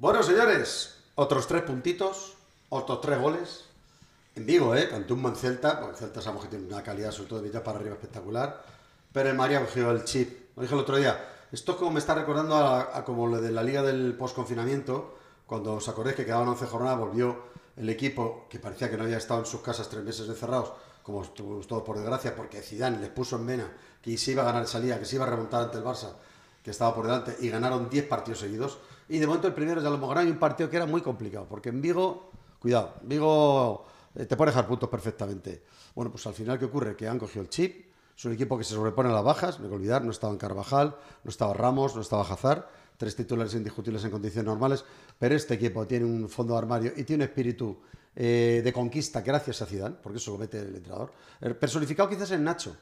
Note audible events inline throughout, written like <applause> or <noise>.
Bueno, señores, otros tres puntitos, otros tres goles. En Vigo, ¿eh? Ante un Celta, porque Celta sabemos que tiene una calidad, sobre todo de mitad para arriba, espectacular. Pero el María cogió el chip. Lo dije el otro día. Esto como me está recordando a, como lo de la liga del post-confinamiento, cuando os acordáis que quedaban 11 jornadas, volvió el equipo que parecía que no había estado en sus casas tres meses encerrados, como todos por desgracia, porque Zidane les puso en vena que se iba a ganar esa liga, que se iba a remontar ante el Barça, que estaba por delante, y ganaron 10 partidos seguidos. Y de momento el primero ya lo hemos ganado un partido que era muy complicado, porque en Vigo, cuidado, Vigo eh, te puede dejar puntos perfectamente. Bueno, pues al final, ¿qué ocurre? Que han cogido el chip, es un equipo que se sobrepone a las bajas, no hay que olvidar, no estaba en Carvajal, no estaba Ramos, no estaba Hazard, tres titulares indiscutibles en condiciones normales, pero este equipo tiene un fondo de armario y tiene un espíritu eh, de conquista gracias a Zidane, porque eso lo mete el entrenador, personificado quizás en Nacho,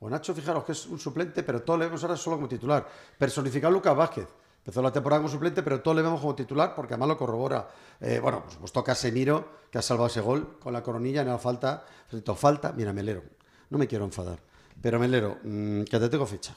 o Nacho, fijaros que es un suplente, pero todo le vemos ahora solo como titular, personificado Lucas Vázquez, Empezó la temporada como suplente, pero todo le vemos como titular porque además lo corrobora. Eh, bueno, pues, pues toca Semiro, que ha salvado ese gol con la coronilla, no falta. Falta, mira, Melero. No me quiero enfadar. Pero Melero, mm, que te tengo fecha.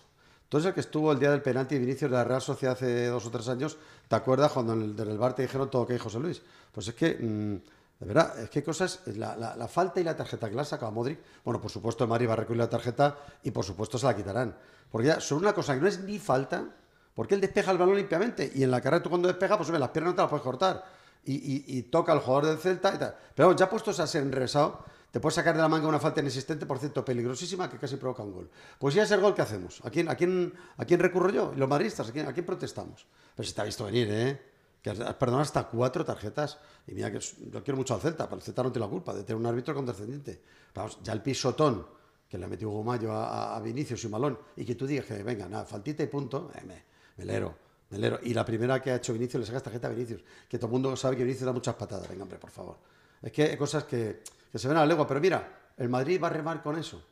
Eres el que estuvo el día del penalti de Vinicius de la Real Sociedad hace dos o tres años. ¿Te acuerdas cuando en el, bar te dijeron todo que hay José Luis? Pues es que, mm, de verdad, es que cosas. La, la, falta y la tarjeta que la ha sacado Modric. Bueno, por supuesto, Madrid va a recurrir la tarjeta y por supuesto se la quitarán. Porque ya son una cosa que no es ni falta porque él despeja el balón limpiamente y en la carrera tú cuando despejas, pues las piernas no te las puedes cortar. Y, toca al jugador del Celta y tal. Pero ya puestos a ser enresado, te puedes sacar de la manga una falta inexistente, por cierto, peligrosísima, que casi provoca un gol. Pues ya es el gol que hacemos. ¿A quién, a quién, a quién recurro yo? Los madridistas, ¿a quién, ¿a quién protestamos? Pero si te ha visto venir, ¿eh? Que has, perdonado hasta cuatro tarjetas. Y mira que yo quiero mucho al Celta, pero el Celta no tiene la culpa de tener un árbitro condescendiente. Vamos, ya el pisotón que le ha metido Gomayo a, a, Vinicius y Malón, y que tú digas que venga, nada, faltita y punto, eh, me, melero. Melero. Y la primera que ha hecho Vinicius, le sacas tarjeta a Vinicius. Que todo el mundo sabe que Vinicius da muchas patadas. Venga, hombre, por favor. Es que hay cosas que, se ven a la legua. Pero mira, el Madrid va a remar con eso.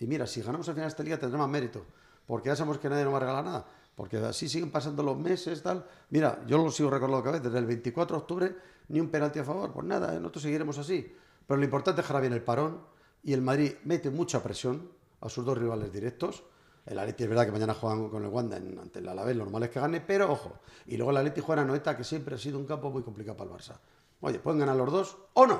Y mira, si ganamos al final esta liga tendrá más mérito. Porque ya sabemos que nadie nos va a regalar nada. Porque así siguen pasando los meses, tal. Mira, yo lo sigo recordando cada vez. Desde el 24 de octubre, ni un penalti a favor. Pues nada, ¿eh? nosotros seguiremos así. Pero lo importante es dejar bien el parón. Y el Madrid mete mucha presión a sus dos rivales directos el Atleti es verdad que mañana juegan con el Wanda ante el Alavés, lo normal es que gane, pero ojo. Y luego el Atleti juega a Noeta, que siempre ha sido un campo muy complicado para el Barça. Oye, pueden ganar los dos o no.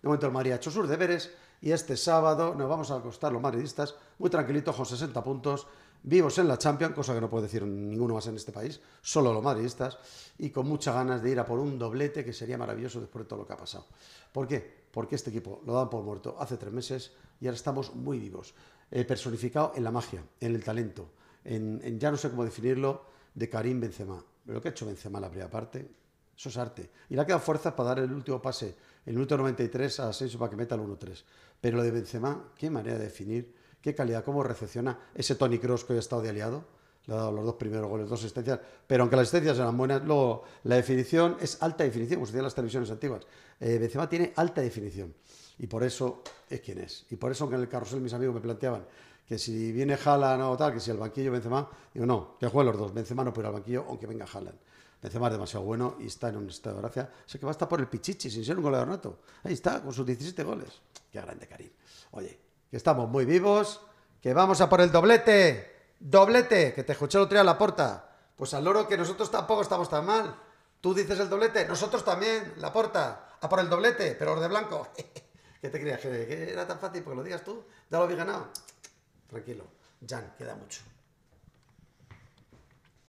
De momento el Madrid ha hecho sus deberes y este sábado nos vamos a acostar los madridistas muy tranquilitos con 60 puntos, vivos en la Champions, cosa que no puede decir ninguno más en este país, solo los madridistas, y con muchas ganas de ir a por un doblete que sería maravilloso después de todo lo que ha pasado. ¿Por qué? Porque este equipo lo dan por muerto hace tres meses y ahora estamos muy vivos. Eh, personificado en la magia, en el talento, en, ya no sé cómo definirlo, de Karim Benzema. Lo que ha hecho Benzema en la primera parte, eso es arte. Y le ha quedado fuerzas para dar el último pase, el minuto 93 a Asensio para que meta el 1-3. Pero lo de Benzema, qué manera de definir, qué calidad, cómo recepciona ese Tony Cross que hoy ha estado de aliado. Le ha dado los dos primeros goles, dos asistencias. Pero aunque las asistencias eran buenas, luego la definición es alta definición, como se decía las televisiones antiguas. Eh, Benzema tiene alta definición. Y por eso es quien es. Y por eso, aunque en el carrusel mis amigos me planteaban que si viene Haaland o tal, que si el banquillo Benzema, digo, no, que jueguen los dos. Benzema no ir al banquillo, aunque venga Haaland. Benzema es demasiado bueno y está en un estado de gracia. Sé que va a estar por el Pichichi, sin ser un goleador nato. Ahí está, con sus 17 goles. Qué grande, Karim. Oye, que estamos muy vivos, que vamos a por el doblete. Doblete, que te escuché el otro día a la puerta. Pues al loro que nosotros tampoco estamos tan mal. Tú dices el doblete, nosotros también, la porta. A por el doblete, pero los de blanco. <laughs> ¿Qué te creías? ¿Que, era tan fácil porque lo digas tú? ¿Ya lo había ganado? Tranquilo, Jan, queda mucho.